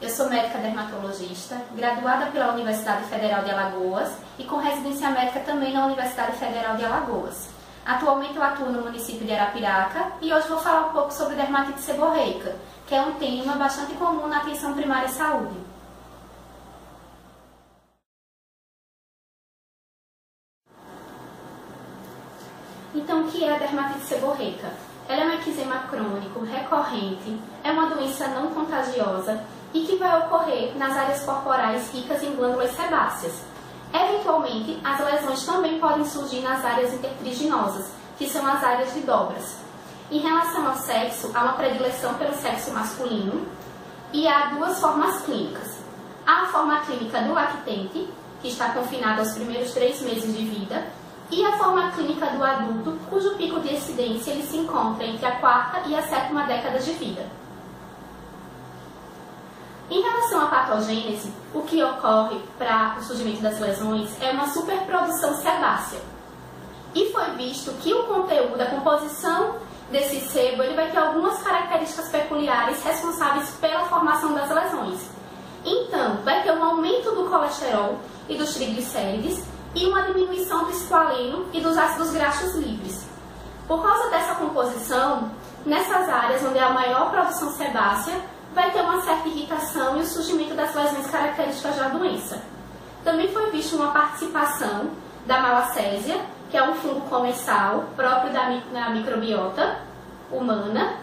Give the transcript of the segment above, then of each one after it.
Eu sou médica dermatologista, graduada pela Universidade Federal de Alagoas e com residência médica também na Universidade Federal de Alagoas. Atualmente eu atuo no município de Arapiraca e hoje vou falar um pouco sobre dermatite seborreica, que é um tema bastante comum na atenção primária à saúde. Então, o que é a dermatite seborreica? Ela é um eczema crônico, recorrente, é uma doença não contagiosa e que vai ocorrer nas áreas corporais ricas em glândulas sebáceas. Eventualmente, as lesões também podem surgir nas áreas intertriginosas, que são as áreas de dobras. Em relação ao sexo, há uma predileção pelo sexo masculino e há duas formas clínicas. Há a forma clínica do lactente, que está confinada aos primeiros três meses de vida, e a forma clínica do adulto, cujo pico de incidência ele se encontra entre a quarta e a sétima década de vida. Em relação à patogênese, o que ocorre para o surgimento das lesões é uma superprodução sebácea. E foi visto que o conteúdo, a composição desse sebo, ele vai ter algumas características peculiares responsáveis pela formação das lesões. Então, vai ter um aumento do colesterol e dos triglicérides e uma diminuição do esqualeno e dos ácidos graxos livres. Por causa dessa composição, nessas áreas onde há maior produção sebácea, vai ter uma certa irritação e o surgimento das lesões características da doença. Também foi vista uma participação da malacésia, que é um fungo comensal próprio da microbiota humana,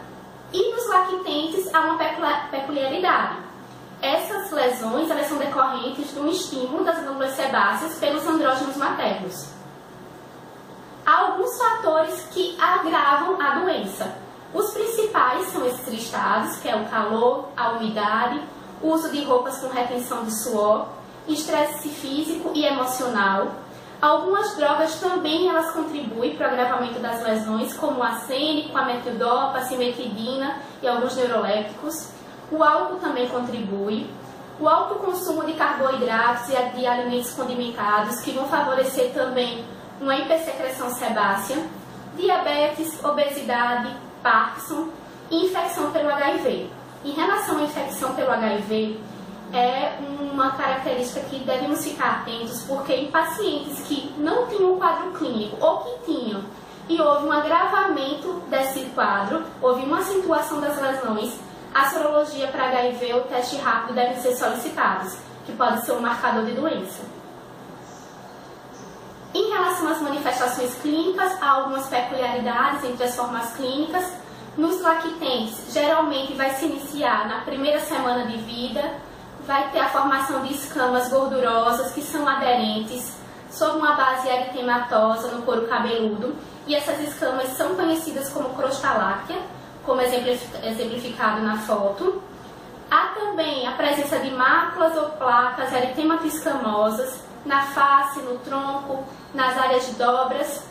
e nos lactentes há uma peculiaridade essas lesões elas são decorrentes de um estímulo das glândulas sebáceas pelos andrógenos maternos. Há alguns fatores que agravam a doença. Os principais são esses listados, que é o calor, a umidade, o uso de roupas com retenção de suor, estresse físico e emocional. Algumas drogas também elas contribuem para o agravamento das lesões, como o acênico, a metildopa, a simetidina e alguns neurolépticos. O álcool também contribui. O alto consumo de carboidratos e de alimentos condimentados, que vão favorecer também uma hipersecreção sebácea, diabetes, obesidade, Parkinson e infecção pelo HIV. Em relação à infecção pelo HIV, é uma característica que devemos ficar atentos, porque em pacientes que não tinham quadro clínico ou que tinham e houve um agravamento desse quadro, houve uma acentuação das lesões, a sorologia para HIV ou teste rápido devem ser solicitados, que pode ser um marcador de doença. Em relação às manifestações clínicas, há algumas peculiaridades entre as formas clínicas. Nos lactentes, geralmente vai se iniciar na primeira semana de vida, vai ter a formação de escamas gordurosas que são aderentes, sob uma base eritematosa no couro cabeludo, e essas escamas são conhecidas como crostaláctea, como exemplificado na foto. Há também a presença de máculas ou placas eritemato-escamosas na face, no tronco, nas áreas de dobras.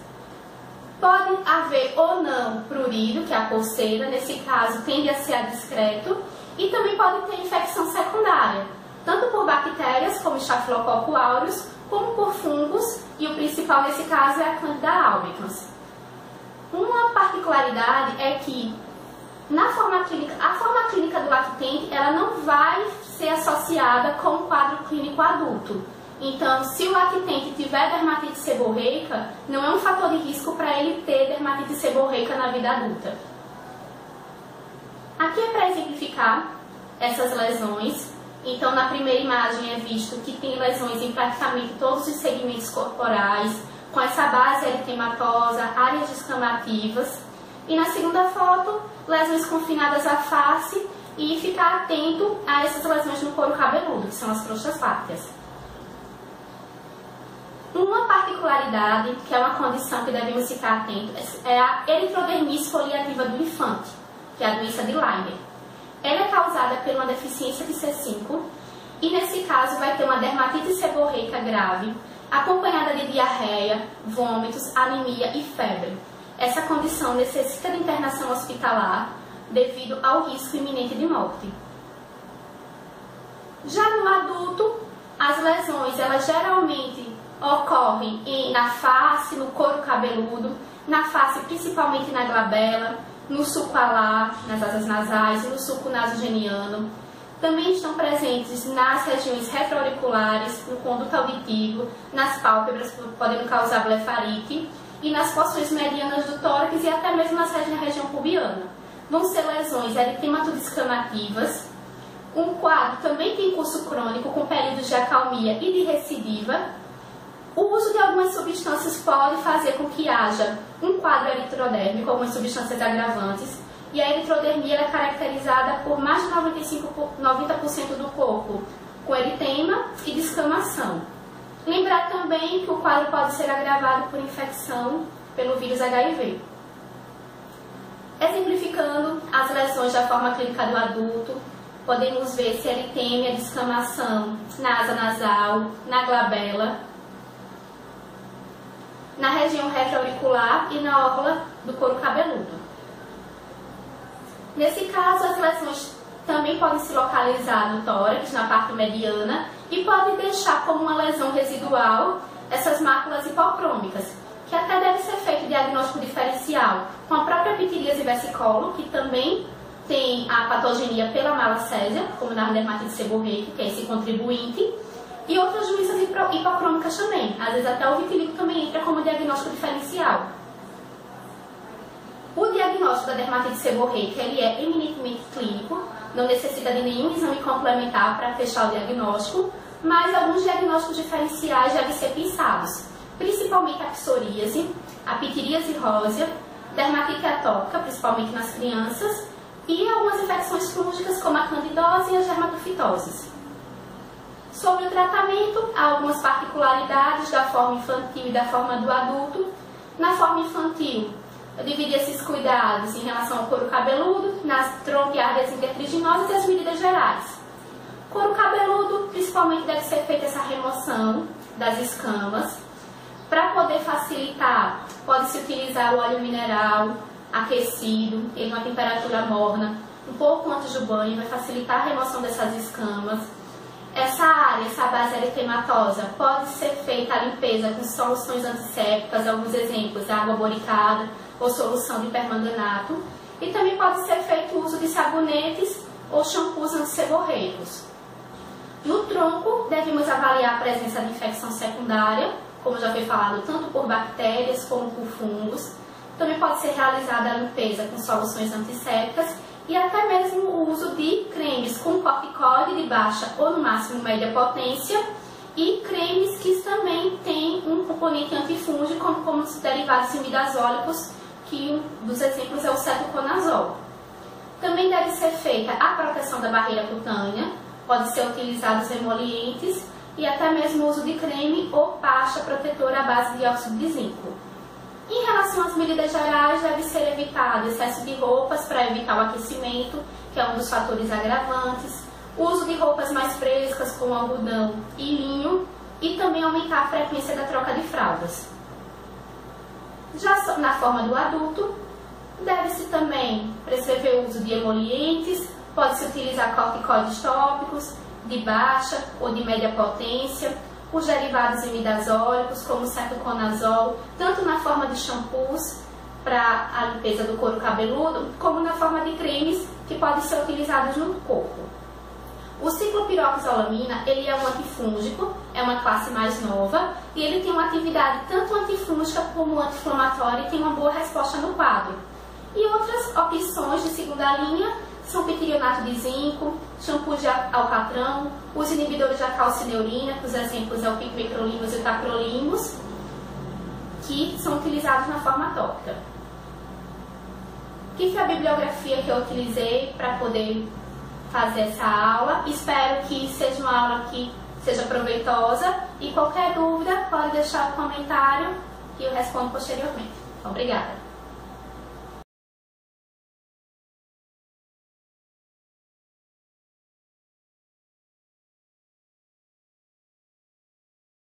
Pode haver ou não prurido, que é a pulseira, nesse caso tende a ser discreto, e também pode ter infecção secundária, tanto por bactérias como Staphylococcus aureus, como por fungos, e o principal nesse caso é a Candida albicans. Uma particularidade é que na forma clínica, a forma clínica do lactente, ela não vai ser associada com o quadro clínico adulto. Então, se o lactente tiver dermatite seborreica, não é um fator de risco para ele ter dermatite seborreica na vida adulta. Aqui é para exemplificar essas lesões. Então, na primeira imagem é visto que tem lesões em praticamente todos os segmentos corporais, com essa base eritematosa, áreas descamativas. E na segunda foto, lesões confinadas à face e ficar atento a essas lesões no couro cabeludo, que são as crostas lácteas. Uma particularidade, que é uma condição que devemos ficar atentos, é a eritrodermise foliativa do infante, que é a doença de Lyme. Ela é causada por uma deficiência de C5 e, nesse caso, vai ter uma dermatite seborreica grave, acompanhada de diarreia, vômitos, anemia e febre. Essa condição necessita de internação hospitalar devido ao risco iminente de morte. Já no adulto, as lesões elas geralmente ocorrem em, na face, no couro cabeludo, na face principalmente na glabela, no suco alar, nas asas nasais, no suco nasogeniano. também estão presentes nas regiões retroauriculares, no conduto auditivo, nas pálpebras, podendo causar blefarite, e nas porções medianas do tórax e até mesmo na região pubiana. Vão ser lesões eritematodescamativas. Um quadro também tem curso crônico com períodos de acalmia e de recidiva. O uso de algumas substâncias pode fazer com que haja um quadro eritrodérmico, algumas substâncias agravantes, e a eritrodermia é caracterizada por mais de 95, 90% do corpo com eritema e descamação. Lembrar também que o quadro pode ser agravado por infecção pelo vírus HIV. Exemplificando as lesões da forma clínica do adulto, podemos ver se eritema e descamação na asa nasal, na glabela, na região retroauricular e na orla do couro cabeludo. Nesse caso, as lesões também podem se localizar no tórax, na parte mediana, e podem deixar como uma lesão residual essas máculas hipocrômicas, que até deve ser feito diagnóstico diferencial com a própria pitiríase versicolo, que também tem a patogenia pela malacésia, como na dermatite seborreica, que é esse contribuinte, e outras doenças hipocrômicas também. Às vezes até o vitiligo também entra como diagnóstico diferencial. O diagnóstico da dermatite seborreica ele é eminentemente clínico, não necessita de nenhum exame complementar para fechar o diagnóstico, mas alguns diagnósticos diferenciais devem ser pensados, principalmente a psoríase, a pitiríase rósea, dermatite atópica, principalmente nas crianças, e algumas infecções fúngicas como a candidose e as dermatofitoses. Sobre o tratamento, há algumas particularidades da forma infantil e da forma do adulto. Na forma infantil, eu dividi esses cuidados em relação ao couro cabeludo, nas tronquiárias intertriginosas e as medidas gerais. Couro cabeludo, principalmente deve ser feita essa remoção das escamas. Para poder facilitar, pode-se utilizar o óleo mineral aquecido, em uma temperatura morna, um pouco antes do banho, vai facilitar a remoção dessas escamas. Essa área, essa base eritematosa, pode ser feita a limpeza com soluções antissépticas, alguns exemplos, água boricada, ou solução de permanganato. E também pode ser feito uso de sabonetes ou shampoos antisseborreicos. No tronco, devemos avaliar a presença de infecção secundária, como já foi falado, tanto por bactérias como por fungos. Também pode ser realizada a limpeza com soluções antissépticas e até mesmo o uso de cremes com corticoide de baixa ou no máximo média potência e cremes que também têm um componente antifúngico como, os derivados imidazólicos que um dos exemplos é o cetoconazol. Também deve ser feita a proteção da barreira cutânea, pode ser utilizados emolientes e até mesmo o uso de creme ou pasta protetora à base de dióxido de zinco. Em relação às medidas gerais, deve ser evitado excesso de roupas para evitar o aquecimento, que é um dos fatores agravantes, uso de roupas mais frescas, como algodão e linho, e também aumentar a frequência da troca de fraldas. Já na forma do adulto, deve-se também prescrever o uso de emolientes, pode-se utilizar corticoides tópicos de baixa ou de média potência, os derivados imidazólicos, como cetoconazol, tanto na forma de shampoos para a limpeza do couro cabeludo, como na forma de cremes que podem ser utilizados no corpo. O ciclopiroxalamina, ele é um antifúngico, é uma classe mais nova, e ele tem uma atividade tanto antifúngica como anti-inflamatória e tem uma boa resposta no quadro. E outras opções de segunda linha são de zinco, shampoo de alcatrão, os inibidores da calcineurina, os exemplos é o picmicrolimus e o tacrolimus, que são utilizados na forma tópica. Que foi a bibliografia que eu utilizei para poder fazer essa aula. Espero que seja uma aula que seja proveitosa e qualquer dúvida pode deixar o um comentário que eu respondo posteriormente. Obrigada.